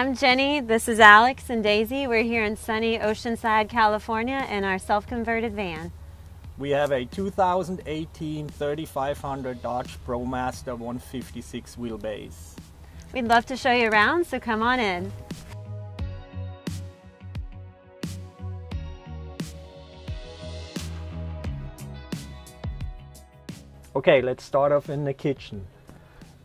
I'm Jenni. This is Alex and Daisy. We're here in sunny Oceanside, California in our self-converted van. We have a 2018 3500 Dodge ProMaster 156 wheelbase. We'd love to show you around, so come on in. Okay, let's start off in the kitchen.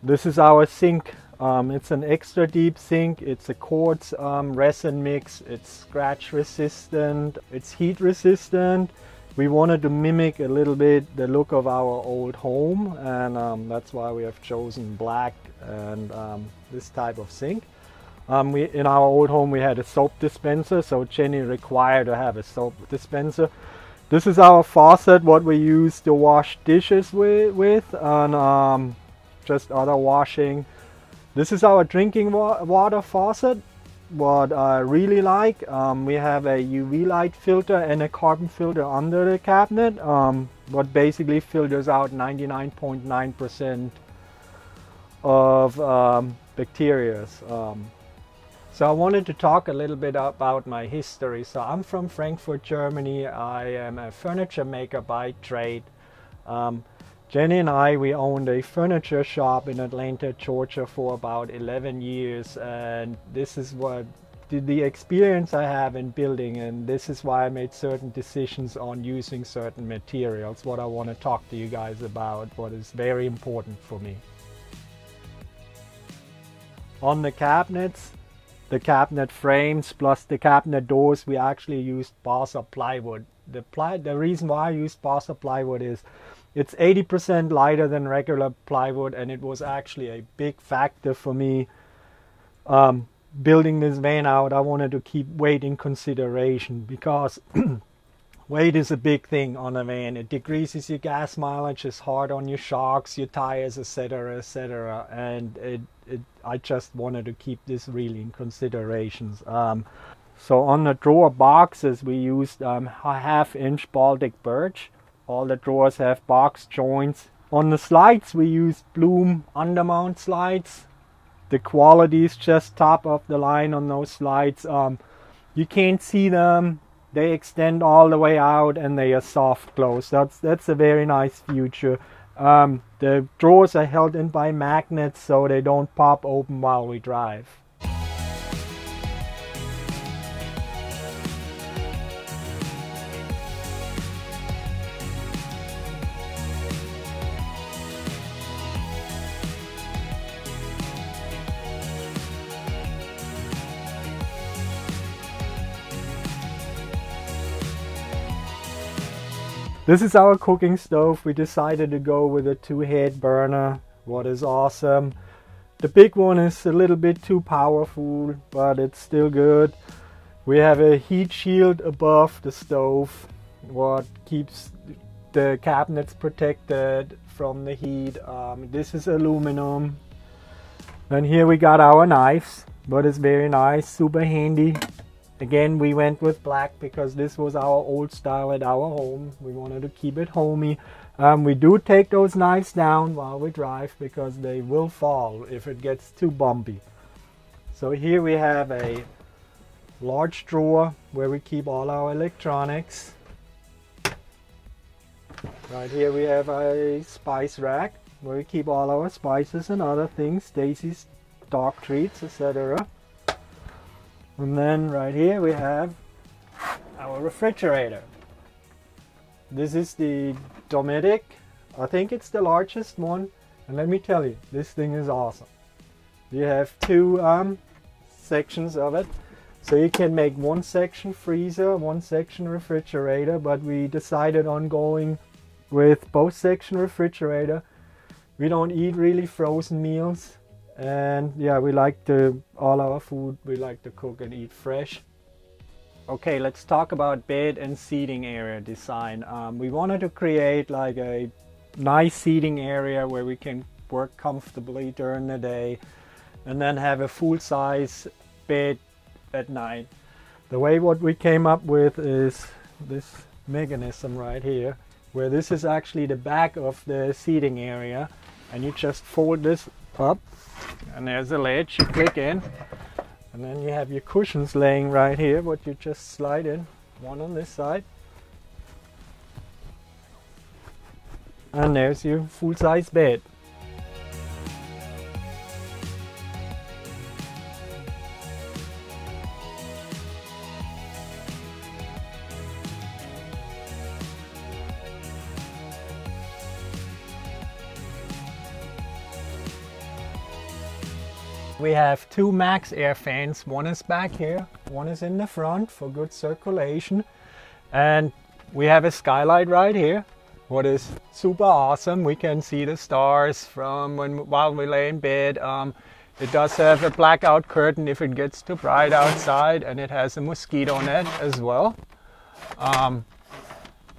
This is our sink. Um, it's an extra deep sink. It's a quartz um, resin mix. It's scratch resistant. It's heat resistant. We wanted to mimic a little bit the look of our old home and um, that's why we have chosen black and um, this type of sink. Um, we, in our old home we had a soap dispenser so Jenni required to have a soap dispenser. This is our faucet, what we use to wash dishes with, with and um, just other washing. This is our drinking wa water faucet. What I really like, um, we have a UV light filter and a carbon filter under the cabinet. Um, what basically filters out 99.9% of um, bacteria. Um, so I wanted to talk a little bit about my history. So I'm from Frankfurt, Germany. I am a furniture maker by trade. Um, Jenni and I, we owned a furniture shop in Atlanta, Georgia for about 11 years. And this is what did the experience I have in building and this is why I made certain decisions on using certain materials. What I want to talk to you guys about, what is very important for me. On the cabinets, the cabinet frames plus the cabinet doors, we actually used balsa plywood. The, ply, the reason why I used balsa plywood is it's 80% lighter than regular plywood and it was actually a big factor for me um, building this van out. I wanted to keep weight in consideration because weight is a big thing on a van. It decreases your gas mileage, it's hard on your shocks, your tires, etc., etc. And it, it, I just wanted to keep this really in considerations. Um, so on the drawer boxes, we used um, a half-inch Baltic birch. All the drawers have box joints. On the slides, we use Blum undermount slides. The quality is just top of the line on those slides. Um, you can't see them they extend all the way out and they are soft close. That's that's a very nice feature. Um, the drawers are held in by magnets so they don't pop open while we drive. This is our cooking stove. We decided to go with a two-head burner. What is awesome. The big one is a little bit too powerful, but it's still good. We have a heat shield above the stove, what keeps the cabinets protected from the heat. Um, this is aluminum. And here we got our knives, but it's very nice, super handy. Again, we went with black because this was our old style at our home. We wanted to keep it homey. Um, we do take those knives down while we drive because they will fall if it gets too bumpy. So here we have a large drawer where we keep all our electronics. Right here we have a spice rack where we keep all our spices and other things, Daisy's dog treats, etc. And then right here we have our refrigerator. This is the Dometic. I think it's the largest one. And let me tell you, this thing is awesome. You have two um, sections of it. So you can make one section freezer, one section refrigerator, but we decided on going with both section refrigerator. We don't eat really frozen meals and yeah we like to all our food we like to cook and eat fresh. Okay let's talk about bed and seating area design. Um, we wanted to create like a nice seating area where we can work comfortably during the day and then have a full-size bed at night. The way what we came up with is this mechanism right here where this is actually the back of the seating area. And you just fold this up and there's a ledge you click in And then you have your cushions laying right here, what you just slide in. One on this side. And there's your full-size bed. We have two MaxxAir fans. One is back here, one is in the front for good circulation. And we have a skylight right here, what is super awesome. We can see the stars from when while we lay in bed. Um, it does have a blackout curtain if it gets too bright outside, and it has a mosquito net as well. Um,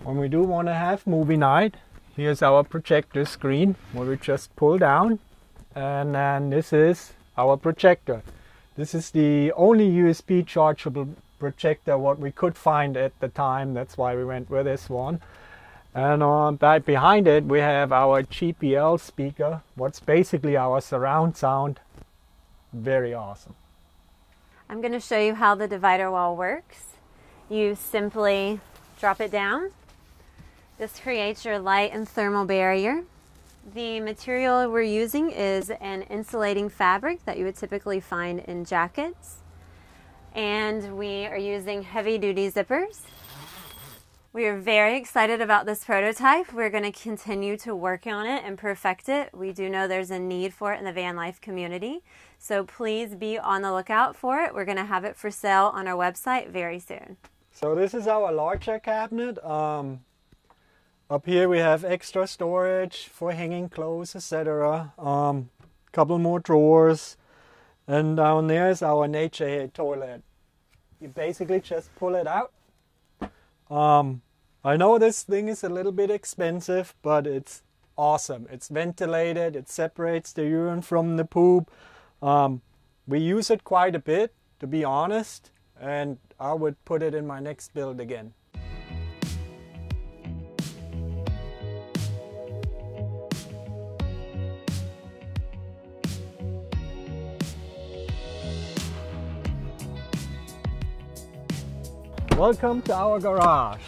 when we do want to have movie night, here's our projector screen where we just pull down, and then this is our projector. This is the only USB chargeable projector what we could find at the time. That's why we went with this one. And uh, back behind it we have our JBL speaker, what's basically our surround sound. Very awesome. I'm going to show you how the divider wall works. You simply drop it down. This creates your light and thermal barrier. The material we're using is an insulating fabric that you would typically find in jackets. And we are using heavy duty zippers. We are very excited about this prototype. We're going to continue to work on it and perfect it. We do know there's a need for it in the van life community. So please be on the lookout for it. We're going to have it for sale on our website very soon. So this is our larger cabinet. Um, up here we have extra storage for hanging clothes, etc. Um, couple more drawers. And down there is our Nature's Head toilet. You basically just pull it out. Um, I know this thing is a little bit expensive, but it's awesome. It's ventilated, it separates the urine from the poop. Um, we use it quite a bit, to be honest, and I would put it in my next build again. Welcome to our garage.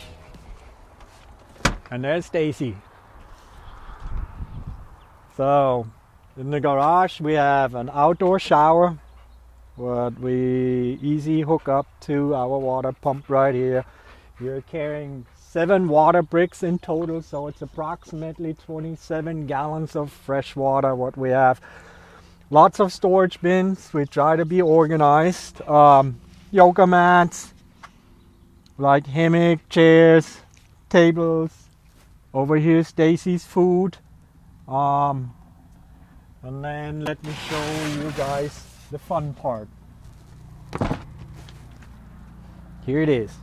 And there's Daisy. So, in the garage we have an outdoor shower what we easy hook up to our water pump right here. You're carrying seven water bricks in total, so it's approximately 27 gallons of fresh water what we have. Lots of storage bins. We try to be organized. Um, yoga mats, like hammock, chairs, tables. Over here, Daisy's food. Um, and then let me show you guys the fun part. Here it is.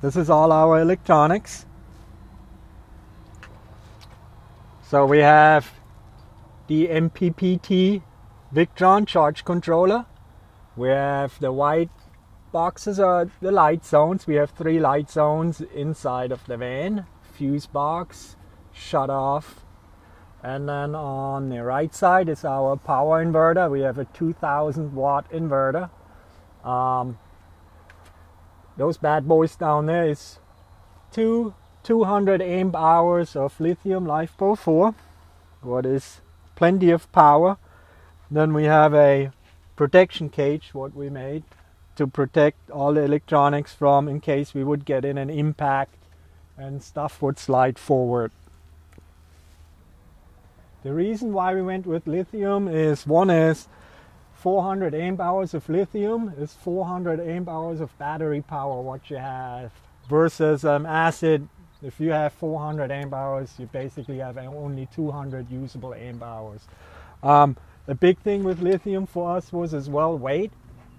This is all our electronics. So we have the MPPT Victron charge controller. We have the white boxes are the light zones. We have three light zones inside of the van. Fuse box, shut off. And then on the right side is our power inverter. We have a 2000 watt inverter. Um, those bad boys down there is two 200 amp hours of lithium LiFePO 4, what is plenty of power. Then we have a protection cage, what we made to protect all the electronics from in case we would get in an impact and stuff would slide forward. The reason why we went with lithium is one is 400 amp hours of lithium is 400 amp hours of battery power what you have versus um, acid. If you have 400 amp hours you basically have only 200 usable amp hours. Um, the big thing with lithium for us was as well weight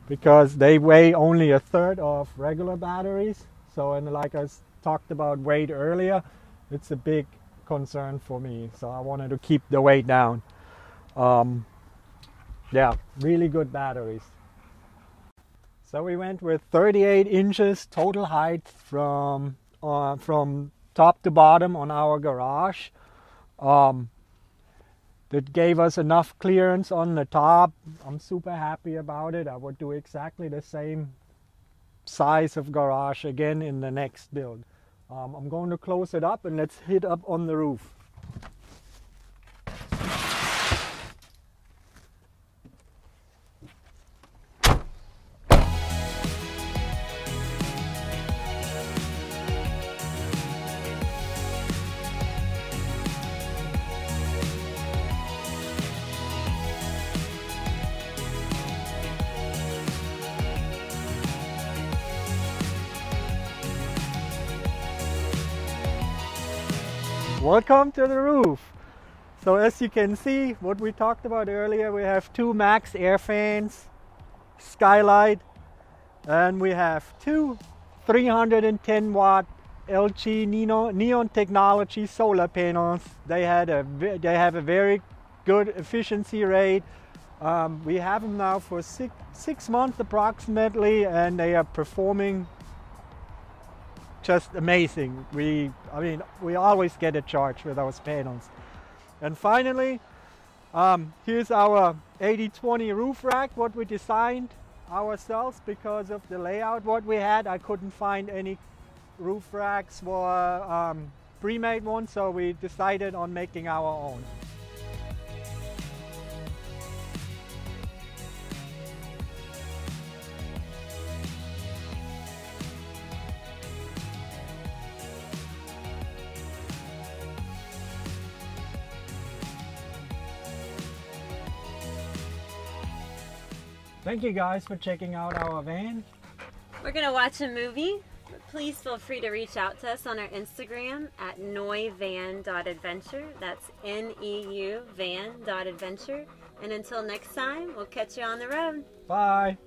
because they weigh only a third of regular batteries. So, and like I talked about weight earlier, it's a big concern for me. So I wanted to keep the weight down. Um, yeah, really good batteries. So we went with 38 inches total height from uh, from top to bottom on our garage. Um, That gave us enough clearance on the top. I'm super happy about it. I would do exactly the same size of garage again in the next build. Um, I'm going to close it up and let's hit up on the roof. Welcome to the roof. So as you can see, what we talked about earlier, we have two MaxxAir fans, skylight, and we have two 310 watt LG neon, neon technology solar panels. They had a they have a very good efficiency rate. Um, we have them now for six six months approximately, and they are performing just amazing. We, I mean, we always get a charge with those panels. And finally, um, here's our 80-20 roof rack, what we designed ourselves because of the layout what we had. I couldn't find any roof racks for um, pre-made ones, so we decided on making our own. Thank you guys for checking out our van. We're going to watch a movie. Please feel free to reach out to us on our Instagram at neuvan.adventure. That's N-E-U van.adventure. And until next time, we'll catch you on the road. Bye.